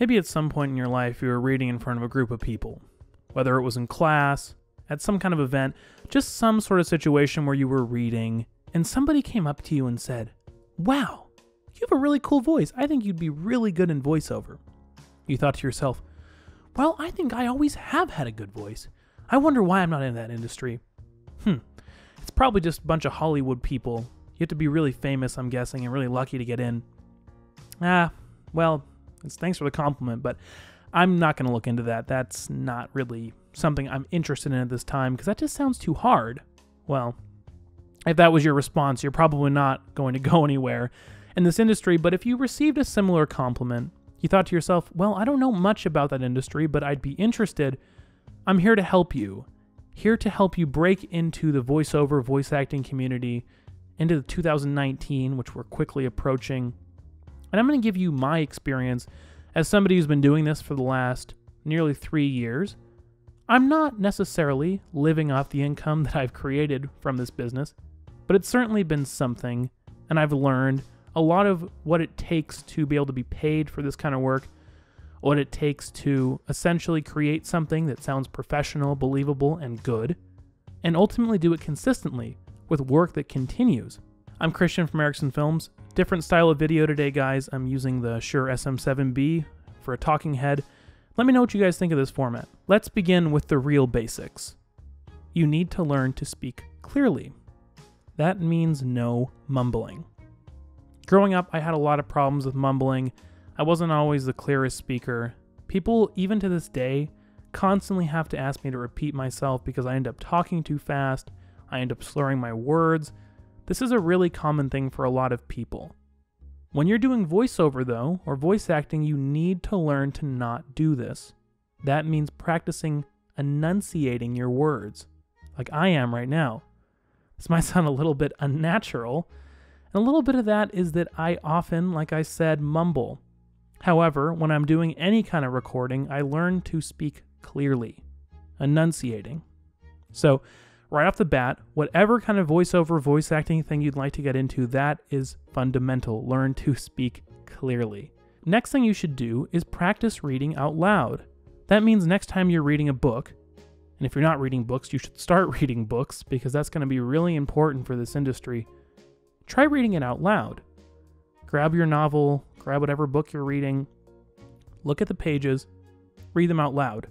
Maybe at some point in your life you were reading in front of a group of people, whether it was in class, at some kind of event, just some sort of situation where you were reading, and somebody came up to you and said, Wow, you have a really cool voice. I think you'd be really good in voiceover. You thought to yourself, Well, I think I always have had a good voice. I wonder why I'm not in that industry. Hmm. It's probably just a bunch of Hollywood people. You have to be really famous, I'm guessing, and really lucky to get in. Ah, well, it's thanks for the compliment, but I'm not going to look into that. That's not really something I'm interested in at this time because that just sounds too hard. Well, if that was your response, you're probably not going to go anywhere in this industry. But if you received a similar compliment, you thought to yourself, well, I don't know much about that industry, but I'd be interested. I'm here to help you. Here to help you break into the voiceover, voice acting community into 2019, which we're quickly approaching. And I'm going to give you my experience as somebody who's been doing this for the last nearly three years. I'm not necessarily living off the income that I've created from this business, but it's certainly been something, and I've learned a lot of what it takes to be able to be paid for this kind of work, what it takes to essentially create something that sounds professional, believable, and good, and ultimately do it consistently with work that continues. I'm Christian from Erickson Films. Different style of video today, guys. I'm using the Shure SM7B for a talking head. Let me know what you guys think of this format. Let's begin with the real basics. You need to learn to speak clearly. That means no mumbling. Growing up, I had a lot of problems with mumbling. I wasn't always the clearest speaker. People, even to this day, constantly have to ask me to repeat myself because I end up talking too fast, I end up slurring my words. This is a really common thing for a lot of people. When you're doing voiceover, though, or voice acting, you need to learn to not do this. That means practicing enunciating your words, like I am right now. This might sound a little bit unnatural, and a little bit of that is that I often, like I said, mumble. However, when I'm doing any kind of recording, I learn to speak clearly, enunciating. So, right off the bat, whatever kind of voiceover, voice acting thing you'd like to get into, that is fundamental. Learn to speak clearly. Next thing you should do is practice reading out loud. That means next time you're reading a book, and if you're not reading books, you should start reading books because that's going to be really important for this industry. Try reading it out loud. Grab your novel, grab whatever book you're reading, look at the pages, read them out loud.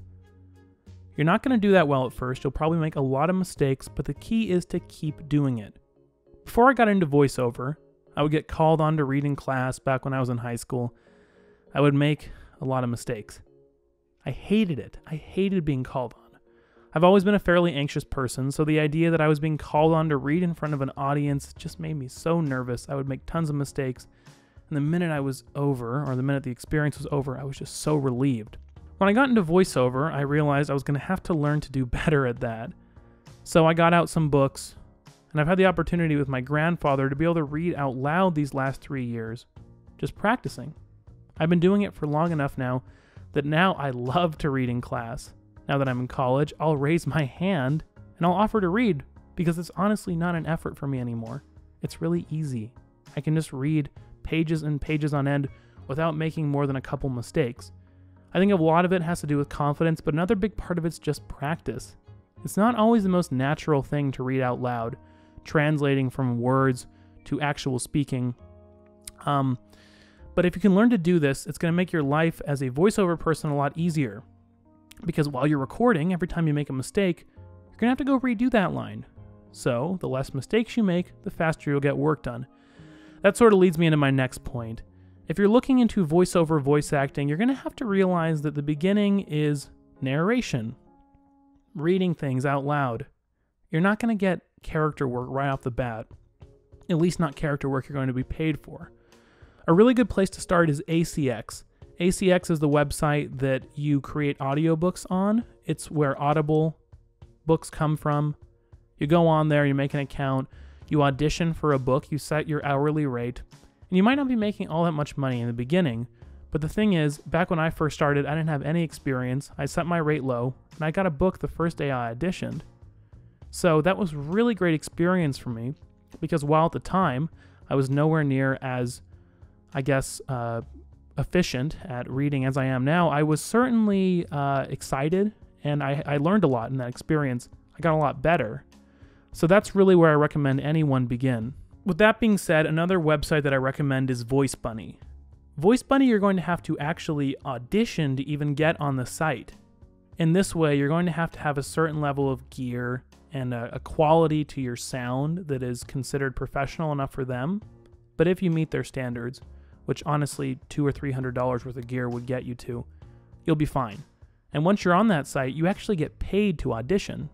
You're not going to do that well at first. You'll probably make a lot of mistakes, but the key is to keep doing it. Before I got into voiceover, I would get called on to read in class back when I was in high school. I would make a lot of mistakes. I hated it. I hated being called on. I've always been a fairly anxious person, so the idea that I was being called on to read in front of an audience just made me so nervous. I would make tons of mistakes. And the minute I was over, or the minute the experience was over, I was just so relieved. When I got into voiceover, I realized I was going to have to learn to do better at that. So I got out some books, and I've had the opportunity with my grandfather to be able to read out loud these last three years, just practicing. I've been doing it for long enough now that now I love to read in class. Now that I'm in college, I'll raise my hand and I'll offer to read because it's honestly not an effort for me anymore. It's really easy. I can just read pages and pages on end without making more than a couple mistakes. I think a lot of it has to do with confidence, but another big part of it's just practice. It's not always the most natural thing to read out loud, translating from words to actual speaking. Um, but if you can learn to do this, it's going to make your life as a voiceover person a lot easier. Because while you're recording, every time you make a mistake, you're going to have to go redo that line. So, the less mistakes you make, the faster you'll get work done. That sort of leads me into my next point. If you're looking into voiceover voice acting, you're going to have to realize that the beginning is narration, reading things out loud. You're not going to get character work right off the bat, at least not character work you're going to be paid for. A really good place to start is ACX. ACX is the website that you create audiobooks on. It's where Audible books come from. You go on there, you make an account, you audition for a book, you set your hourly rate, and you might not be making all that much money in the beginning, but the thing is, back when I first started, I didn't have any experience. I set my rate low, and I got a book the first day I auditioned. So that was really great experience for me, because while at the time I was nowhere near as, I guess, uh, efficient at reading as I am now, I was certainly uh, excited and I, I learned a lot in that experience. I got a lot better. So that's really where I recommend anyone begin. With that being said, another website that I recommend is Voice Bunny. Voice Bunny, you're going to have to actually audition to even get on the site. In this way, you're going to have to have a certain level of gear and a, a quality to your sound that is considered professional enough for them. But if you meet their standards, which honestly two or three hundred dollars worth of gear would get you to, you'll be fine. And once you're on that site, you actually get paid to audition.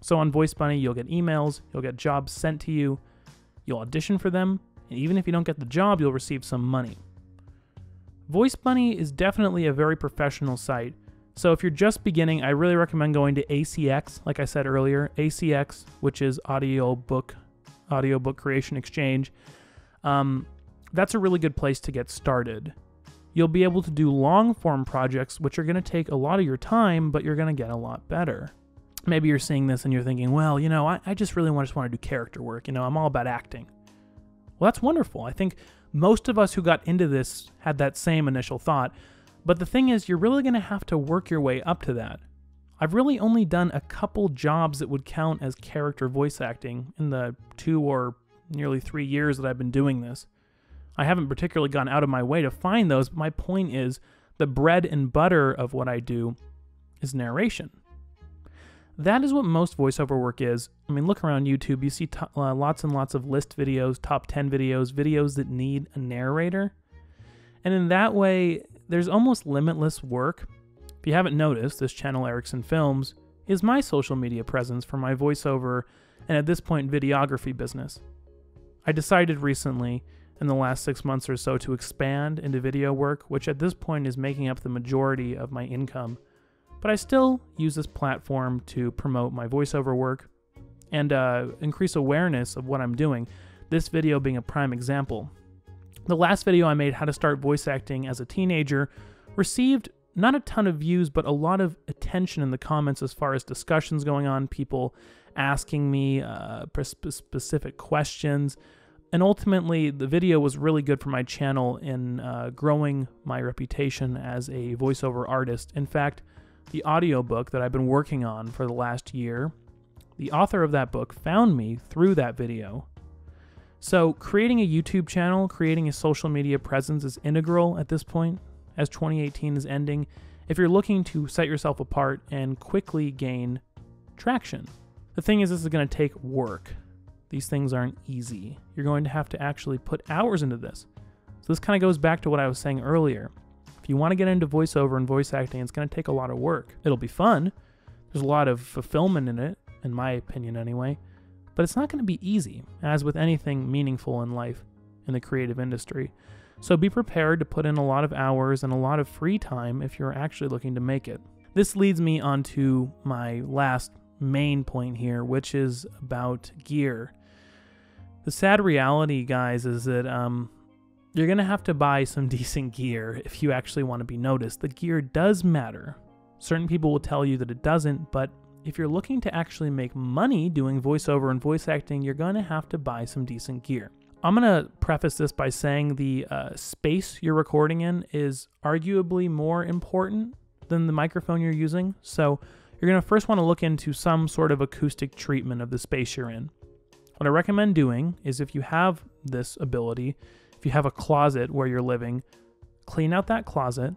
So on Voice Bunny, you'll get emails, you'll get jobs sent to you, you'll audition for them, and even if you don't get the job, you'll receive some money. Voice Bunny is definitely a very professional site. So if you're just beginning, I really recommend going to ACX, like I said earlier, ACX, which is Audio Book Audiobook Creation Exchange. Um, that's a really good place to get started. You'll be able to do long form projects, which are going to take a lot of your time, but you're going to get a lot better. Maybe you're seeing this and you're thinking, well, you know, I, I just really want, just want to do character work. You know, I'm all about acting. Well, that's wonderful. I think most of us who got into this had that same initial thought. But the thing is, you're really going to have to work your way up to that. I've really only done a couple jobs that would count as character voice acting in the two or nearly three years that I've been doing this. I haven't particularly gone out of my way to find those, but my point is the bread and butter of what I do is narration. That is what most voiceover work is. I mean, look around YouTube, you see uh, lots and lots of list videos, top 10 videos, videos that need a narrator. And in that way, there's almost limitless work. If you haven't noticed, this channel, Erickson Films, is my social media presence for my voiceover and at this point, videography business. I decided recently, in the last six months or so, to expand into video work, which at this point is making up the majority of my income. But I still use this platform to promote my voiceover work and uh, increase awareness of what I'm doing, this video being a prime example. The last video I made, How to Start Voice Acting as a Teenager, received not a ton of views, but a lot of attention in the comments as far as discussions going on, people asking me uh, specific questions. And ultimately, the video was really good for my channel in uh, growing my reputation as a voiceover artist. In fact, the audiobook that I've been working on for the last year, the author of that book found me through that video so, creating a YouTube channel, creating a social media presence is integral at this point as 2018 is ending if you're looking to set yourself apart and quickly gain traction. The thing is, this is going to take work. These things aren't easy. You're going to have to actually put hours into this. So, this kind of goes back to what I was saying earlier. If you want to get into voiceover and voice acting, it's going to take a lot of work. It'll be fun. There's a lot of fulfillment in it, in my opinion, anyway but it's not going to be easy, as with anything meaningful in life in the creative industry. So be prepared to put in a lot of hours and a lot of free time if you're actually looking to make it. This leads me on to my last main point here, which is about gear. The sad reality, guys, is that um, you're going to have to buy some decent gear if you actually want to be noticed. The gear does matter. Certain people will tell you that it doesn't, but if you're looking to actually make money doing voiceover and voice acting, you're going to have to buy some decent gear. I'm going to preface this by saying the uh, space you're recording in is arguably more important than the microphone you're using. So you're going to first want to look into some sort of acoustic treatment of the space you're in. What I recommend doing is if you have this ability, if you have a closet where you're living, clean out that closet,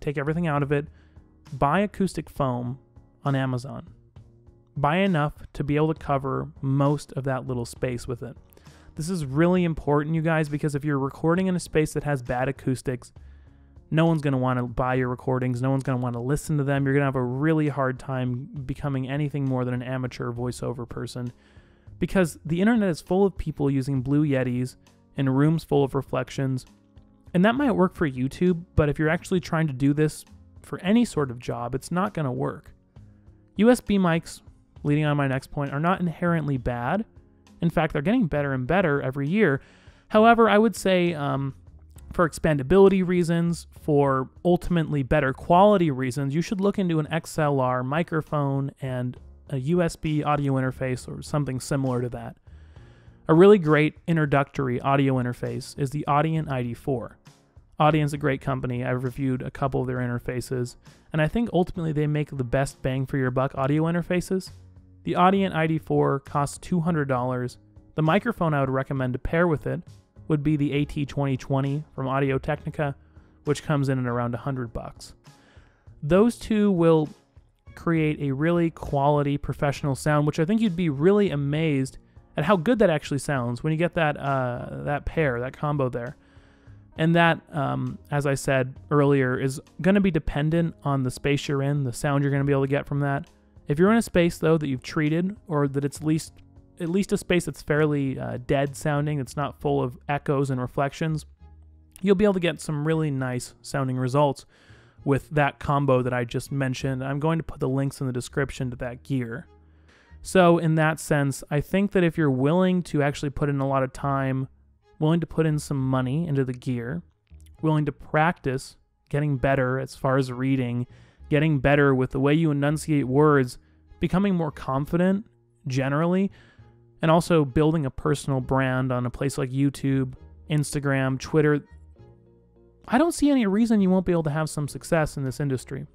take everything out of it, buy acoustic foam on Amazon buy enough to be able to cover most of that little space with it. This is really important, you guys, because if you're recording in a space that has bad acoustics, no one's going to want to buy your recordings. No one's going to want to listen to them. You're going to have a really hard time becoming anything more than an amateur voiceover person because the internet is full of people using Blue Yetis in rooms full of reflections. And that might work for YouTube, but if you're actually trying to do this for any sort of job, it's not going to work. USB mics leading on my next point, are not inherently bad. In fact, they're getting better and better every year. However, I would say um, for expandability reasons, for ultimately better quality reasons, you should look into an XLR microphone and a USB audio interface or something similar to that. A really great introductory audio interface is the Audient ID4. Audient's a great company. I've reviewed a couple of their interfaces, and I think ultimately they make the best bang for your buck audio interfaces. The Audient ID4 costs $200. The microphone I would recommend to pair with it would be the AT2020 from Audio Technica, which comes in at around 100 bucks. Those two will create a really quality professional sound, which I think you'd be really amazed at how good that actually sounds when you get that uh, that pair, that combo there. And that, um, as I said earlier, is going to be dependent on the space you're in, the sound you're going to be able to get from that. If you're in a space though that you've treated, or that it's least at least a space that's fairly uh, dead sounding, it's not full of echoes and reflections, you'll be able to get some really nice sounding results with that combo that I just mentioned. I'm going to put the links in the description to that gear. So, in that sense, I think that if you're willing to actually put in a lot of time, willing to put in some money into the gear, willing to practice getting better as far as reading, getting better with the way you enunciate words, becoming more confident generally, and also building a personal brand on a place like YouTube, Instagram, Twitter, I don't see any reason you won't be able to have some success in this industry.